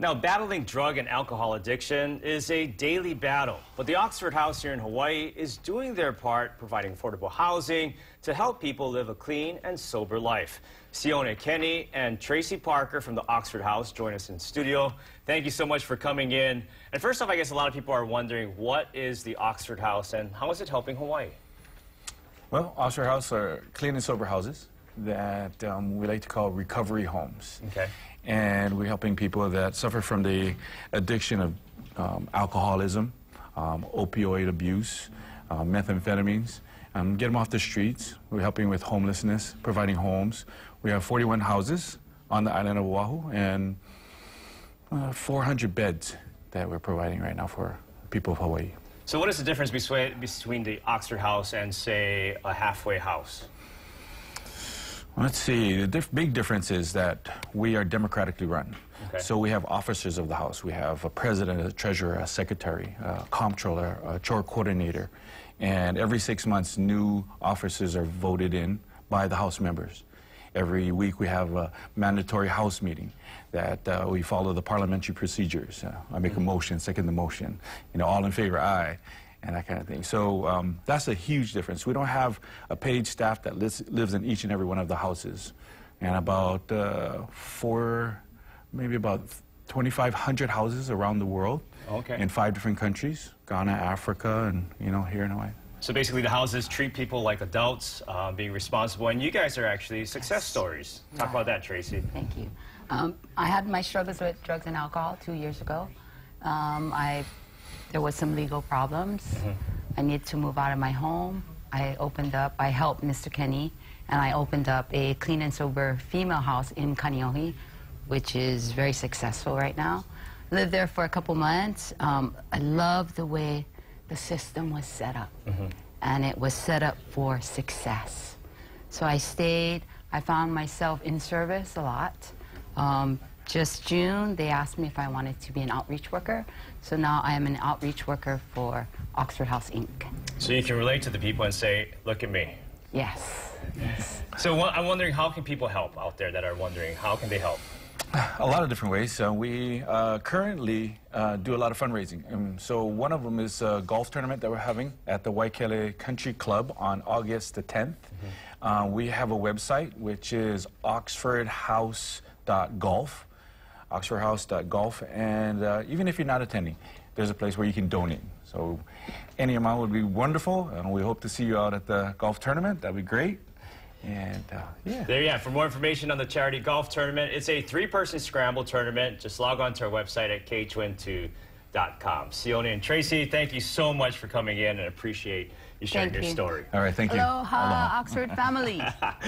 Now, battling drug and alcohol addiction is a daily battle, but the Oxford House here in Hawaii is doing their part, providing affordable housing to help people live a clean and sober life. Sione Kenny and Tracy Parker from the Oxford House join us in studio. Thank you so much for coming in. And first off, I guess a lot of people are wondering, what is the Oxford House and how is it helping Hawaii? Well, Oxford House are clean and sober houses that um, we like to call recovery homes. Okay. And we're helping people that suffer from the addiction of um, alcoholism, um, opioid abuse, uh, methamphetamines, um, get them off the streets. We're helping with homelessness, providing homes. We have 41 houses on the island of Oahu and uh, 400 beds that we're providing right now for people of Hawaii. So what is the difference between, between the Oxford House and, say, a halfway house? Let's see. The diff big difference is that we are democratically run. Okay. So we have officers of the House. We have a president, a treasurer, a secretary, a comptroller, a chore coordinator. And every six months, new officers are voted in by the House members. Every week we have a mandatory House meeting that uh, we follow the parliamentary procedures. Uh, I make a mm-hmm. motion, second the motion. You know, all in favor, aye and that kind of thing. So um, that's a huge difference. We don't have a paid staff that lives, lives in each and every one of the houses. And about uh, four, maybe about 2,500 houses around the world okay. in five different countries, Ghana, Africa, and, you know, here in Hawaii. So basically the houses treat people like adults, uh, being responsible, and you guys are actually success yes. stories. Talk yeah. about that, Tracy. Thank you. Um, I had my struggles with drugs and alcohol two years ago. Um, I there was some legal problems. Mm -hmm. I needed to move out of my home. I opened up, I helped Mr. Kenny, and I opened up a clean and sober female house in Kaneohe, which is very successful right now. Lived there for a couple months. Um, I love the way the system was set up. Mm -hmm. And it was set up for success. So I stayed. I found myself in service a lot. Um, just June, they asked me if I wanted to be an outreach worker. So now I am an outreach worker for Oxford House Inc. So you can relate to the people and say, look at me. Yes. yes. So I'm wondering, how can people help out there that are wondering, how can they help? A lot of different ways. Uh, we uh, currently uh, do a lot of fundraising. Um, so one of them is a golf tournament that we're having at the Waikele Country Club on August the 10th. Mm -hmm. we have a website, which is oxfordhouse.golf oxfordhouse.golf. And uh, even if you're not attending, there's a place where you can donate. So any amount would be wonderful, and we hope to see you out at the golf tournament. That'd be great. And uh, yeah. There you have. For more information on the charity golf tournament, it's a three-person scramble tournament. Just log on to our website at KHON2.com. Sione and Tracy, thank you so much for coming in and appreciate you sharing thank your you. story. All right, thank you. Aloha, Aloha. Oxford family.